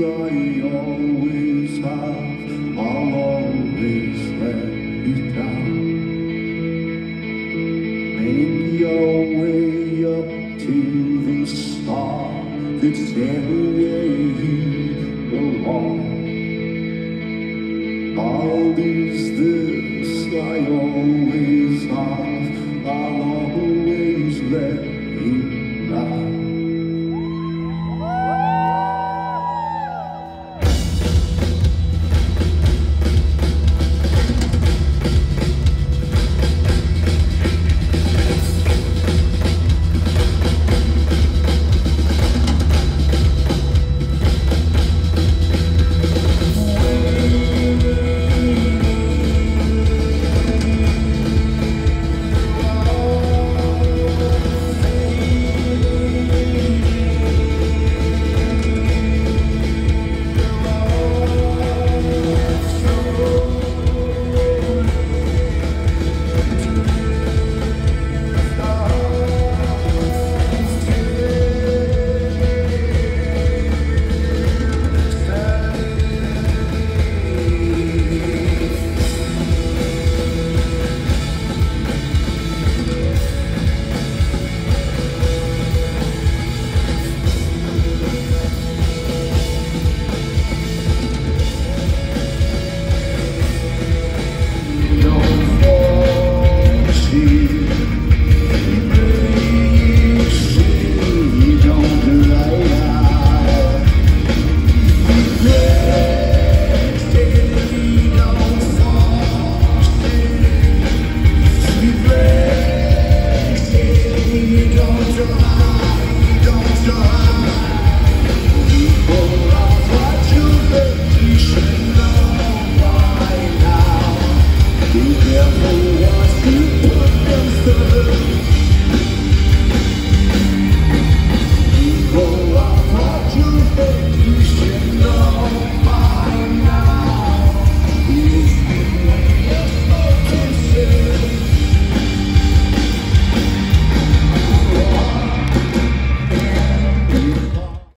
I always have, I'll always let you down. Make your way up to the star that's everywhere you belong. I'll lose this I always have, I'll always